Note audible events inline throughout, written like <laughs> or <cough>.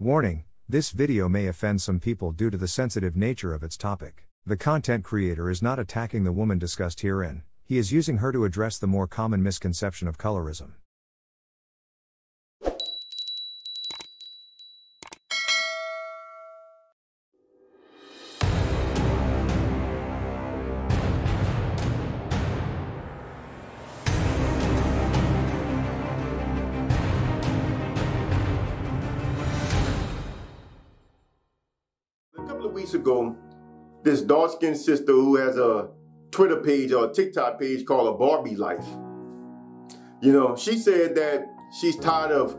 Warning this video may offend some people due to the sensitive nature of its topic. The content creator is not attacking the woman discussed herein, he is using her to address the more common misconception of colorism. Weeks ago, this dark skinned sister who has a Twitter page or a TikTok page called A Barbie Life. You know, she said that she's tired of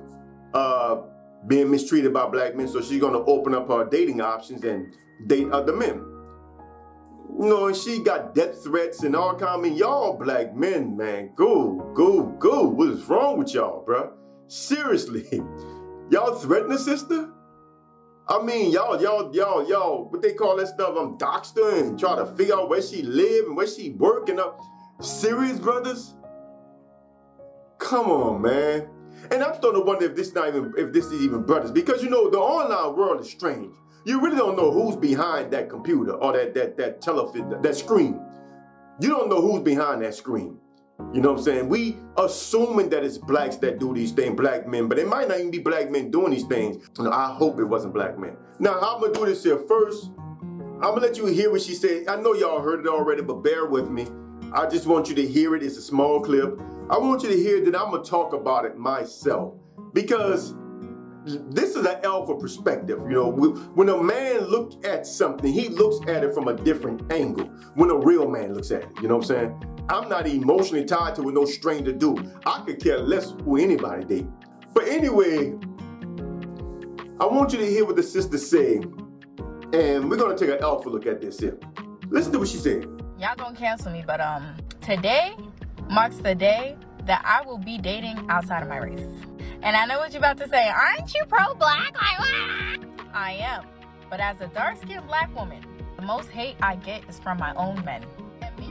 uh, being mistreated by black men, so she's gonna open up her dating options and date other men. You know, and she got death threats and all kind. I mean, y'all black men, man, go, go, go. What is wrong with y'all, bruh? Seriously, <laughs> y'all threaten a sister? I mean, y'all, y'all, y'all, y'all, what they call that stuff? I'm doxed and try to figure out where she live and where she work and up. Serious, brothers? Come on, man. And I'm starting to wonder if this not even if this is even brothers because you know the online world is strange. You really don't know who's behind that computer or that that that telephone that screen. You don't know who's behind that screen. You know what I'm saying? We assuming that it's blacks that do these things, black men, but it might not even be black men doing these things. You know, I hope it wasn't black men. Now, I'm gonna do this here first. I'm gonna let you hear what she said. I know y'all heard it already, but bear with me. I just want you to hear it. It's a small clip. I want you to hear that I'm gonna talk about it myself because this is an alpha perspective. You know, when a man looks at something, he looks at it from a different angle. When a real man looks at it, you know what I'm saying? I'm not emotionally tied to what no stranger do. I could care less who anybody date. But anyway, I want you to hear what the sister said, and we're gonna take an alpha look at this here. Listen to what she said. Y'all gonna cancel me, but um, today marks the day that I will be dating outside of my race. And I know what you're about to say. Aren't you pro-black? I am. But as a dark-skinned black woman, the most hate I get is from my own men.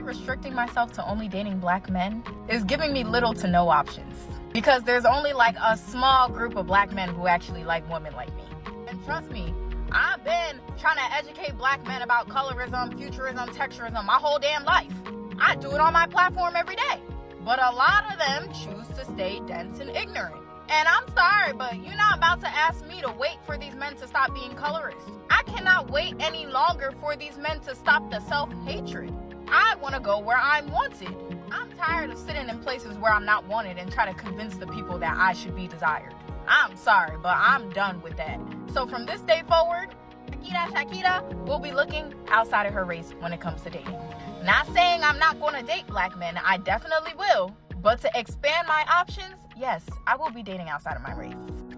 Restricting myself to only dating black men is giving me little to no options. Because there's only like a small group of black men who actually like women like me. And trust me, I've been trying to educate black men about colorism, featurism, texturism my whole damn life. I do it on my platform every day. But a lot of them choose to stay dense and ignorant. And I'm sorry, but you're not about to ask me to wait for these men to stop being colorists. I cannot wait any longer for these men to stop the self hatred. I want to go where I'm wanted. I'm tired of sitting in places where I'm not wanted and try to convince the people that I should be desired. I'm sorry, but I'm done with that. So from this day forward, Shakira Shakira will be looking outside of her race when it comes to dating. Not saying I'm not going to date black men, I definitely will. But to expand my options, yes, I will be dating outside of my race,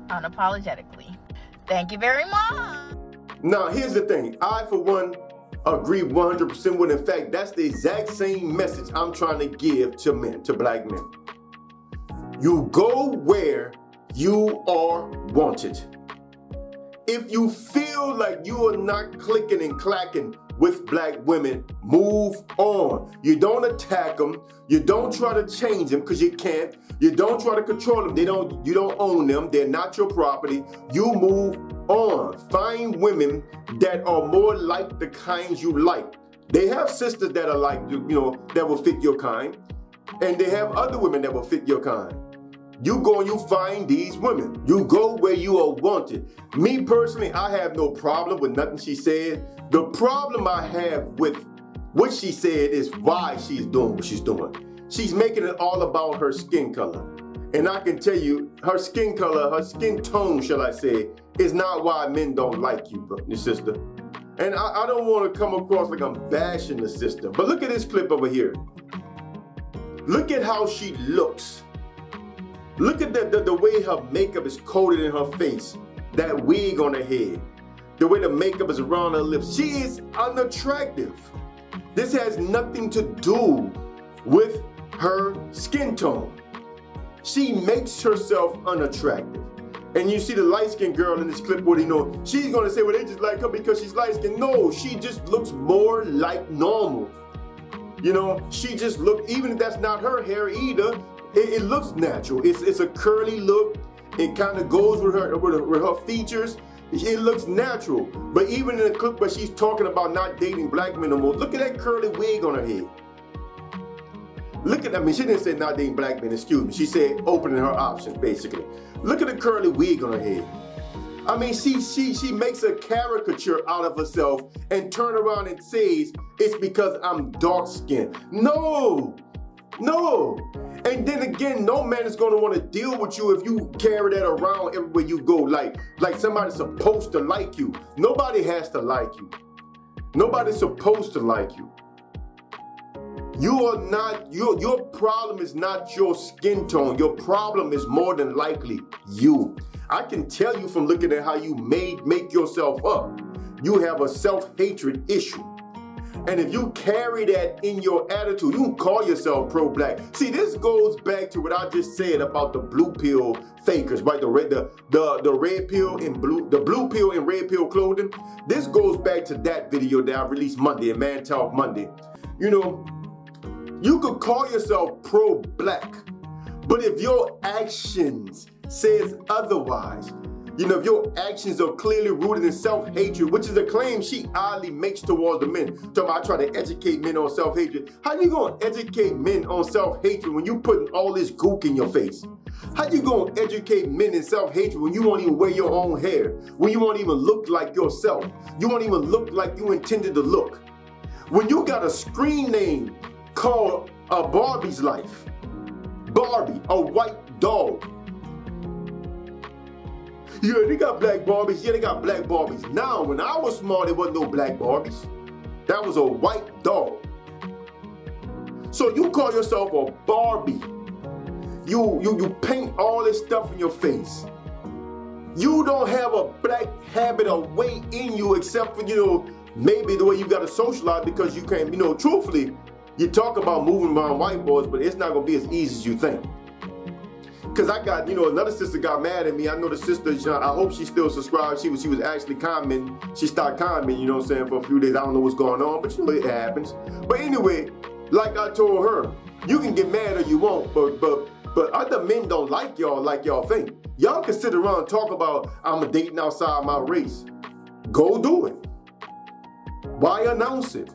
unapologetically. Thank you very much. Now, here's the thing. I, for one, agree 100% with. In fact, that's the exact same message I'm trying to give to men, to black men. You go where you are wanted. If you feel like you are not clicking and clacking with black women, move on. You don't attack them. You don't try to change them because you can't. You don't try to control them. They don't. You don't own them. They're not your property. You move on. Find women that are more like the kinds you like. They have sisters that are like you know that will fit your kind, and they have other women that will fit your kind. You go and you find these women. You go where you are wanted. Me personally, I have no problem with nothing she said. The problem I have with what she said is why she's doing what she's doing. She's making it all about her skin color. And I can tell you, her skin color, her skin tone, shall I say, is not why men don't like you, sister. And I, I don't want to come across like I'm bashing the sister. But look at this clip over here. Look at how she looks. Look at the, the, the, way her makeup is coated in her face, that wig on her head, the way the makeup is around her lips. She is unattractive. This has nothing to do with her skin tone. She makes herself unattractive. And you see the light-skinned girl in this clip where you know, she's gonna say, well, they just like her because she's light-skinned. No, she just looks more like normal. You know, she just look, even if that's not her hair either, it, it, looks natural. It's it's a curly look. It kind of goes with her with her, with her features. It looks natural. But even in the clip where she's talking about not dating black men no more, look at that curly wig on her head. Look at, I mean, she didn't say not dating black men, excuse me. She said opening her options, basically. Look at the curly wig on her head. I mean, she she she makes a caricature out of herself and turn around and says it's because I'm dark skinned. No, no. And then again, no man is gonna want to deal with you if you carry that around everywhere you go. Like like somebody's supposed to like you. Nobody has to like you. Nobody's supposed to like you. You are not, your, your problem is not your skin tone. Your problem is more than likely you. I can tell you from looking at how you made make yourself up, you have a self-hatred issue. And if you carry that in your attitude, you call yourself pro-black. See, this goes back to what I just said about the blue pill fakers, right? The red, the, the, the red pill and blue, the blue pill and red pill clothing. This goes back to that video that I released Monday, Man Talk Monday. You know, you could call yourself pro-black, but if your actions says otherwise. You know, if your actions are clearly rooted in self-hatred, which is a claim she oddly makes towards the men. Talking about I try to educate men on self-hatred. How you gonna educate men on self-hatred when you putting all this gook in your face? How you gonna educate men in self-hatred when you won't even wear your own hair? When you won't even look like yourself? You won't even look like you intended to look? When you got a screen name called a Barbie's Life, Barbie, a white dog, yeah, they got black Barbies. Yeah, they got black Barbies. Now, when I was small, there wasn't no black Barbies. That was a white dog. So you call yourself a Barbie. You, you, you paint all this stuff in your face. You don't have a black habit or way in you except for, you know, maybe the way you got to socialize because you can't, you know, truthfully, you talk about moving around white boys, but it's not going to be as easy as you think. Cause I got, you know, another sister got mad at me. I know the sister, I hope she still subscribed. She was she was actually commenting. She started commenting, you know what I'm saying, for a few days. I don't know what's going on, but you know it happens. But anyway, like I told her, you can get mad or you won't, but but but other men don't like y'all like y'all think. Y'all can sit around and talk about I'm dating outside my race. Go do it. Why announce it?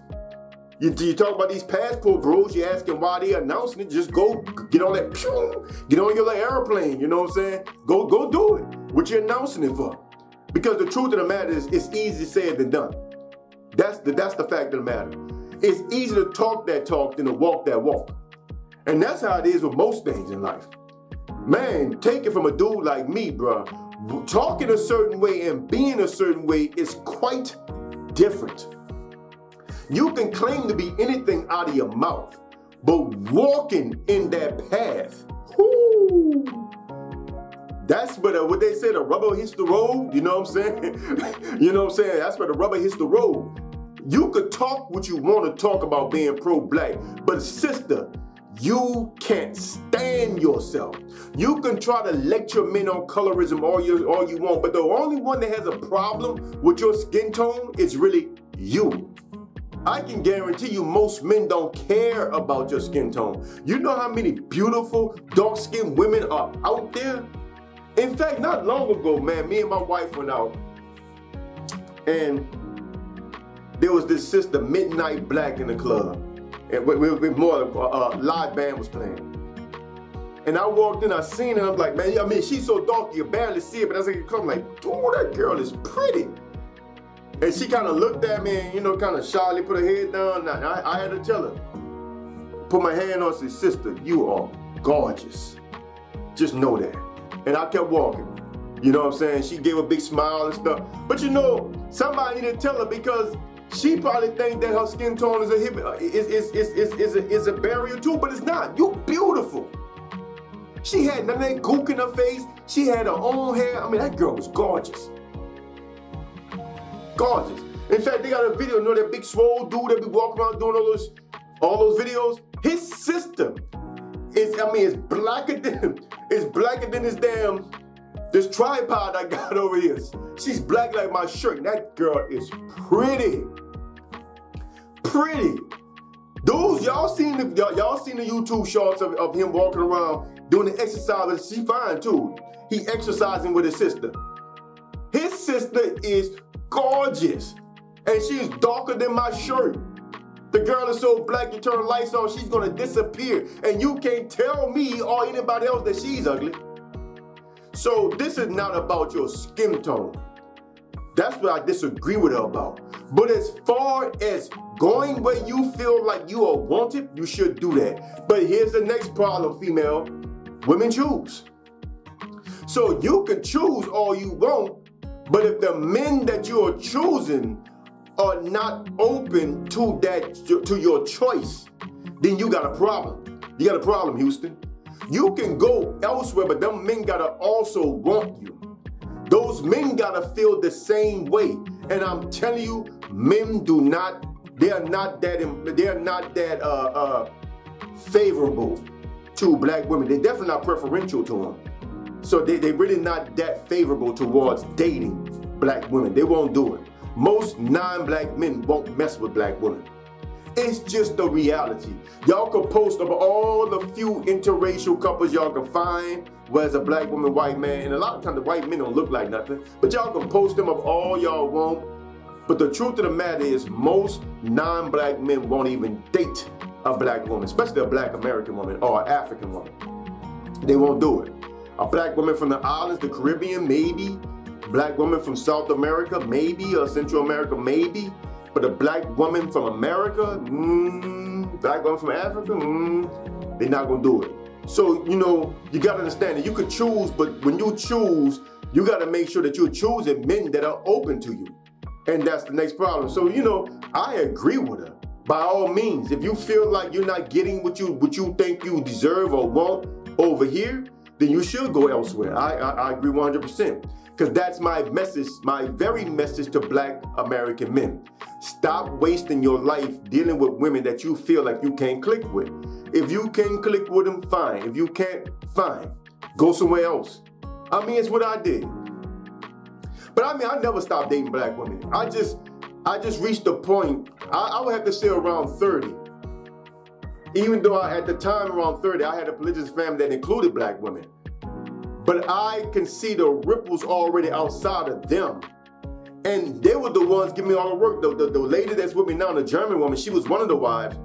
You, you talk about these passport bros, you asking why they announcing it, just go get on that, get on your little airplane, you know what I'm saying? Go go do it. What you announcing it for? Because the truth of the matter is, it's easy said than done. That's the, that's the fact of the matter. It's easier to talk that talk than to walk that walk. And that's how it is with most things in life. Man, take it from a dude like me, bro. Talking a certain way and being a certain way is quite different. You can claim to be anything out of your mouth, but walking in that path, whoo, that's where the, what they say, the rubber hits the road. You know what I'm saying? <laughs> you know what I'm saying? That's where the rubber hits the road. You could talk what you want to talk about being pro-black, but sister, you can't stand yourself. You can try to lecture men on colorism all you, all you want, but the only one that has a problem with your skin tone is really you. I can guarantee you most men don't care about your skin tone. You know how many beautiful dark-skinned women are out there? In fact, not long ago, man, me and my wife went out and there was this sister, Midnight Black in the club. And we, we, we more, uh, uh, live band was playing. And I walked in, I seen her, I'm like, man, I mean, she's so dark, you barely see it, but as I come, like, dude, that girl is pretty. And she kind of looked at me and, you know, kind of shyly put her head down. And I, I had to tell her, put my hand on, say, sister, you are gorgeous. Just know that. And I kept walking. You know what I'm saying? She gave a big smile and stuff. But you know, somebody need to tell her because she probably think that her skin tone is a is, is, is, is, is, a, is a barrier too, but it's not. You beautiful. She had none of that gook in her face. She had her own hair. I mean, that girl was gorgeous gorgeous. In fact, they got a video, you know that big swole dude that be walking around doing all those all those videos? His sister is, I mean, it's blacker than <laughs> it's blacker than this damn this tripod I got <laughs> over here. She's black like my shirt. That girl is pretty. Pretty. Dudes, y'all seen the y'all seen the YouTube shorts of, of him walking around doing the exercise. She fine too. He exercising with his sister. His sister is gorgeous. And she's darker than my shirt. The girl is so black, you turn lights on, she's gonna disappear. And you can't tell me or anybody else that she's ugly. So this is not about your skin tone. That's what I disagree with her about. But as far as going where you feel like you are wanted, you should do that. But here's the next problem, female. Women choose. So you can choose all you want, but if the men that you are choosing are not open to that to your choice, then you got a problem. You got a problem, Houston. You can go elsewhere, but them men gotta also want you. Those men gotta feel the same way. And I'm telling you, men do not, they are not that, they are not that uh, uh, favorable to black women. They're definitely not preferential to them. So they, they really not that favorable towards dating black women. They won't do it. Most non-black men won't mess with black women. It's just the reality. Y'all can post of all the few interracial couples y'all can find, where it's a black woman, white man, and a lot of times the white men don't look like nothing, but y'all can post them of all y'all want. But the truth of the matter is most non-black men won't even date a black woman, especially a black American woman or an African woman. They won't do it. A black woman from the islands, the Caribbean, maybe. Black woman from South America, maybe, or Central America, maybe. But a black woman from America, mm, black woman from Africa, mm, they're not gonna do it. So, you know, you gotta understand that you could choose, but when you choose, you gotta make sure that you're choosing men that are open to you. And that's the next problem. So, you know, I agree with her. By all means, if you feel like you're not getting what you what you think you deserve or want over here, then you should go elsewhere. I, I, I agree 100%. Because that's my message, my very message to black American men. Stop wasting your life dealing with women that you feel like you can't click with. If you can click with them, fine. If you can't, fine. Go somewhere else. I mean, it's what I did. But I mean, I never stopped dating black women. I just, I just reached a point, I, I would have to say around 30. Even though I, at the time around 30, I had a religious family that included black women. But I can see the ripples already outside of them. And they were the ones giving me all the work. The, the, the lady that's with me now, the German woman, she was one of the wives.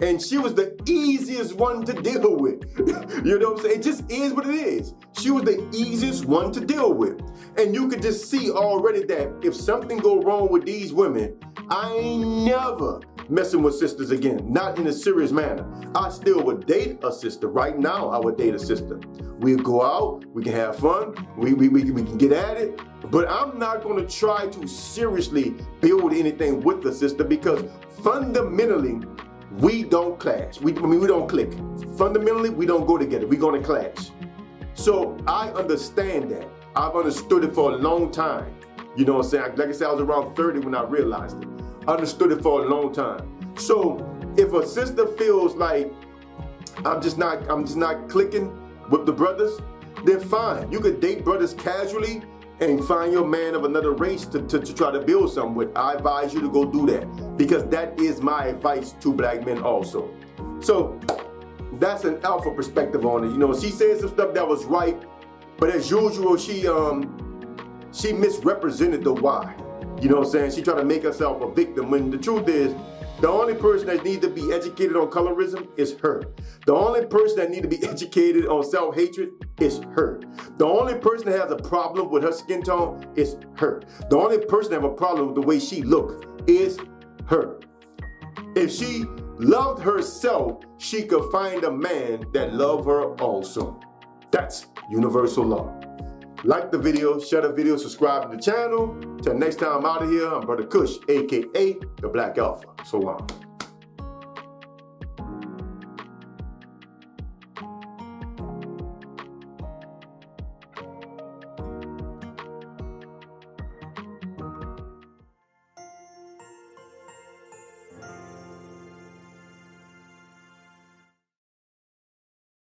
And she was the easiest one to deal with. <laughs> you know what I'm saying? It just is what it is. She was the easiest one to deal with. And you could just see already that if something go wrong with these women, I ain't never messing with sisters again, not in a serious manner. I still would date a sister. Right now, I would date a sister. We'll go out, we can have fun, we, we, we, we can get at it, but I'm not gonna try to seriously build anything with the sister because fundamentally, we don't clash. We, I mean, we don't click. Fundamentally, we don't go together. We're gonna clash. So I understand that. I've understood it for a long time. You know what I'm saying? Like I said, I was around 30 when I realized it understood it for a long time. So if a sister feels like I'm just not I'm just not clicking with the brothers, then fine. You could date brothers casually and find your man of another race to, to, to, try to build something with. I advise you to go do that because that is my advice to black men also. So that's an alpha perspective on it. You know, she said some stuff that was right, but as usual, she um she misrepresented the why. You know what I'm saying? She tried to make herself a victim when the truth is, the only person that needs to be educated on colorism is her. The only person that needs to be <laughs> educated on self-hatred is her. The only person that has a problem with her skin tone is her. The only person that have a problem with the way she look is her. If she loved herself, she could find a man that love her also. That's universal law. Like the video, share the video, subscribe to the channel. Till next time I'm out of here, I'm Brother Kush, aka the Black Alpha. So long.